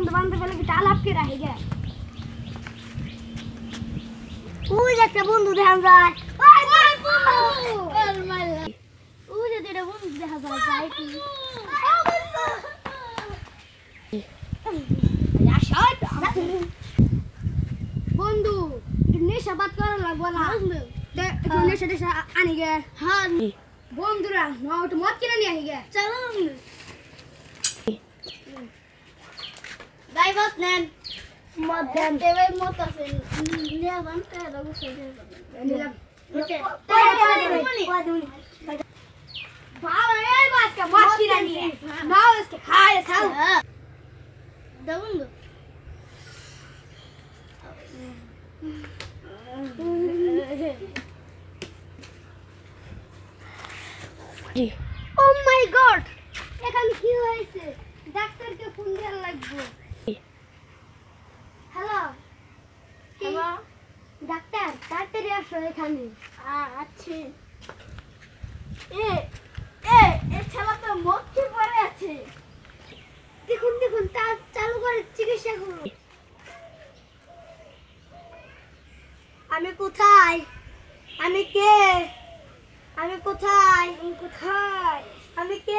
বন্ধু বান্ধব লাগে আলাপ কে রাখে গে ওই যে একটা বন্ধু দেখা যায় ওই ওই বন্ধু ওই যে দুইটা বন্ধু দেখা যায় যাই কি বন্ধু নেশা বাদ করা লাগবো না দে- একটু নেশা টেশা আনি গে হ্যাঁ বন্ধুরা না ওটা মদ কিনে নিয়ে আহি গে চলো গাই মত নেন মদ দেন দেবে মত আছে নিয়ে বান তে দাও সে নিলাম ওকে বাবা এই বাসকা মদ কিনে নিয়ে নাও इसके খায় খাও দাও বন্ধু ও মাই গড এখানে কি হয়েছে ডাক্তারকে ফোন দেওয়া লাগবে তাড়াতাড়ি আসো এখানে। আচ্ছা এ এ এ ছেলে তো মক্ষে পড়ে আছে। দেখুন দেখুন তা চালু করে চিকিৎসা করুন। আমি কোথায়? আমি কে? আমি কোথায়? কোথায়? আমি কে?